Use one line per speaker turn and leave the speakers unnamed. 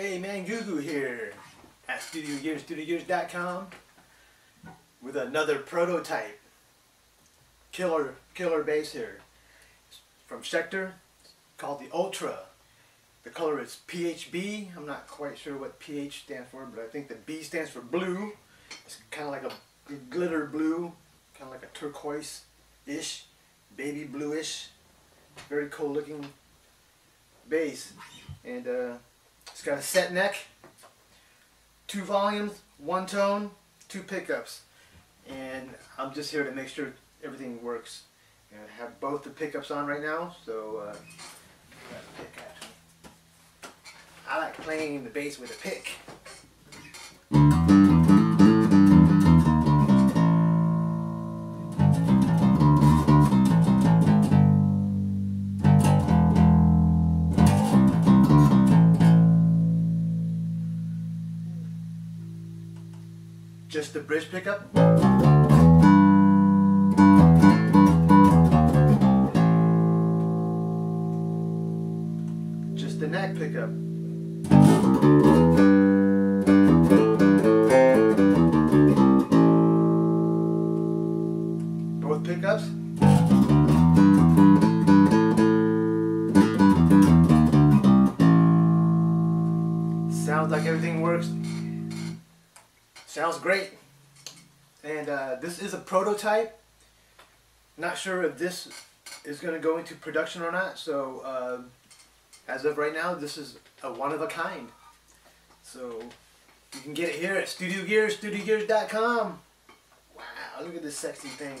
Hey man, Googoo here at Studio Gears, StudioGears.com with another prototype killer killer bass here from Schecter called the Ultra. The color is PHB. I'm not quite sure what PH stands for, but I think the B stands for blue. It's kind of like a glitter blue, kind of like a turquoise-ish, baby bluish. Very cool looking bass. And uh, it's got a set neck, two volumes, one tone, two pickups. And I'm just here to make sure everything works. And I have both the pickups on right now, so uh. I like playing the bass with a pick. Just the bridge pickup. Just the neck pickup. Both pickups. Sounds like everything works. Sounds great. And uh, this is a prototype. Not sure if this is going to go into production or not. So uh, as of right now, this is a one of a kind. So you can get it here at Studio Gears, StudioGears.com. Wow, look at this sexy thing.